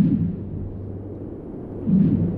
Thank you.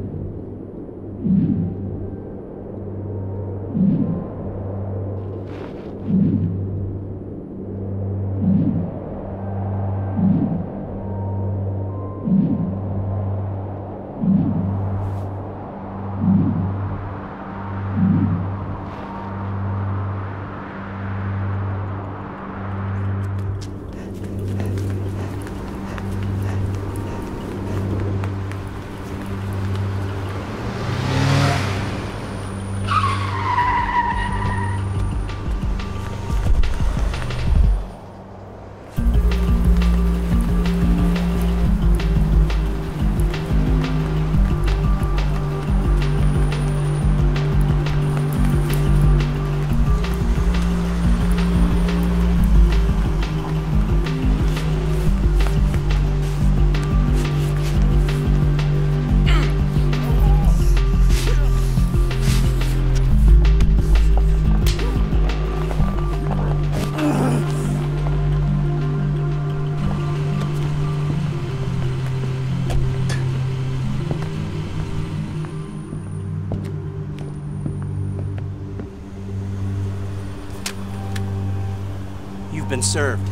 Been served.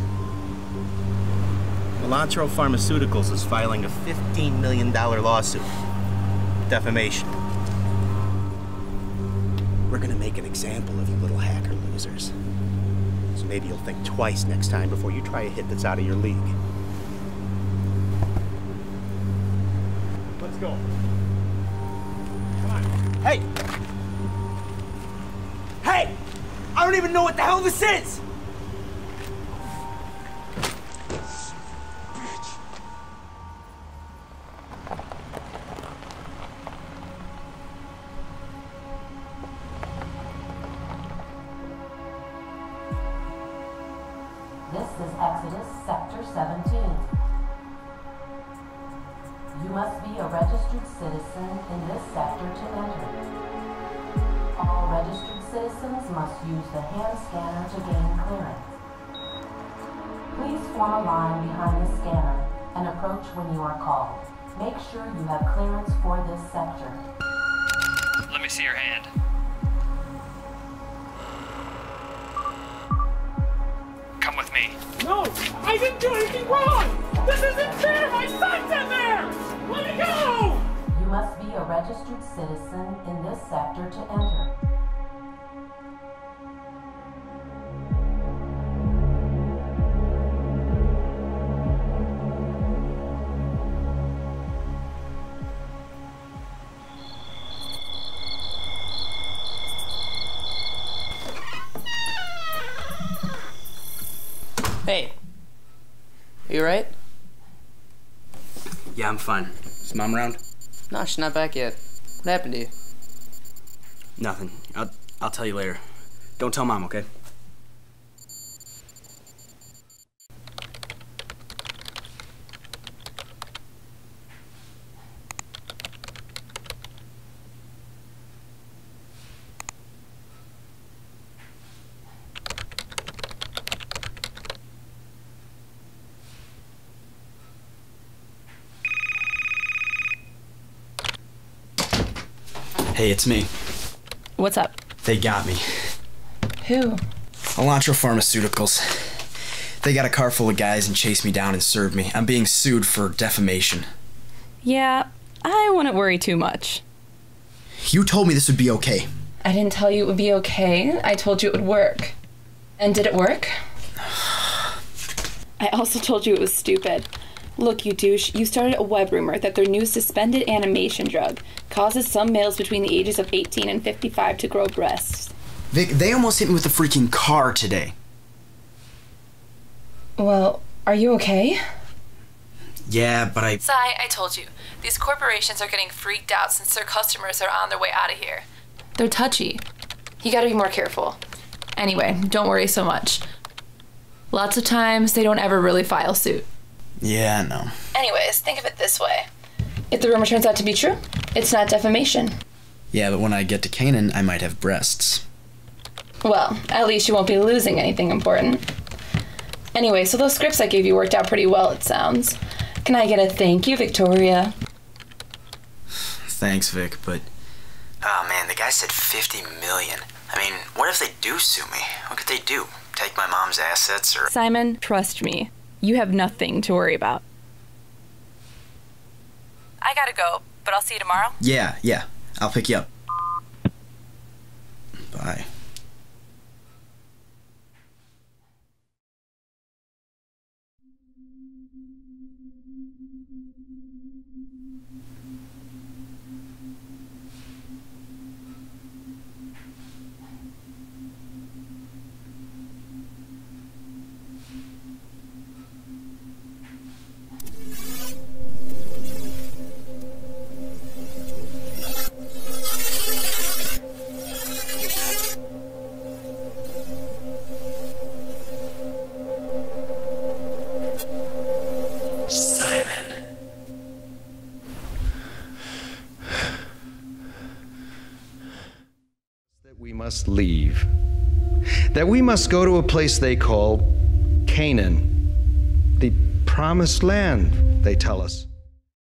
Melantro Pharmaceuticals is filing a $15 million lawsuit. Defamation. We're gonna make an example of you little hacker losers. So maybe you'll think twice next time before you try a hit that's out of your league. Let's go. Come on. Hey! Hey! I don't even know what the hell this is! Is Exodus Sector 17. You must be a registered citizen in this sector to enter. All registered citizens must use the hand scanner to gain clearance. Please form a line behind the scanner and approach when you are called. Make sure you have clearance for this sector. Let me see your hand. Me. No! I didn't do anything wrong! This isn't fair! My son's in there! Let me go! You must be a registered citizen in this sector to enter. Hey. You alright? Yeah, I'm fine. Is mom around? No, she's not back yet. What happened to you? Nothing. I'll, I'll tell you later. Don't tell mom, okay? Hey, it's me. What's up? They got me. Who? Elantra Pharmaceuticals. They got a car full of guys and chased me down and served me. I'm being sued for defamation. Yeah, I wouldn't worry too much. You told me this would be okay. I didn't tell you it would be okay. I told you it would work. And did it work? I also told you it was stupid. Look, you douche, you started a web rumor that their new suspended animation drug causes some males between the ages of 18 and 55 to grow breasts. Vic, they almost hit me with a freaking car today. Well, are you okay? Yeah, but I. Sai, I told you. These corporations are getting freaked out since their customers are on their way out of here. They're touchy. You gotta be more careful. Anyway, don't worry so much. Lots of times, they don't ever really file suit. Yeah, no. Anyways, think of it this way. If the rumor turns out to be true, it's not defamation. Yeah, but when I get to Canaan, I might have breasts. Well, at least you won't be losing anything important. Anyway, so those scripts I gave you worked out pretty well, it sounds. Can I get a thank you, Victoria? Thanks, Vic, but. Oh man, the guy said 50 million. I mean, what if they do sue me? What could they do? Take my mom's assets or. Simon, trust me. You have nothing to worry about. I gotta go, but I'll see you tomorrow. Yeah, yeah. I'll pick you up. Bye. We must leave, that we must go to a place they call Canaan, the promised land, they tell us.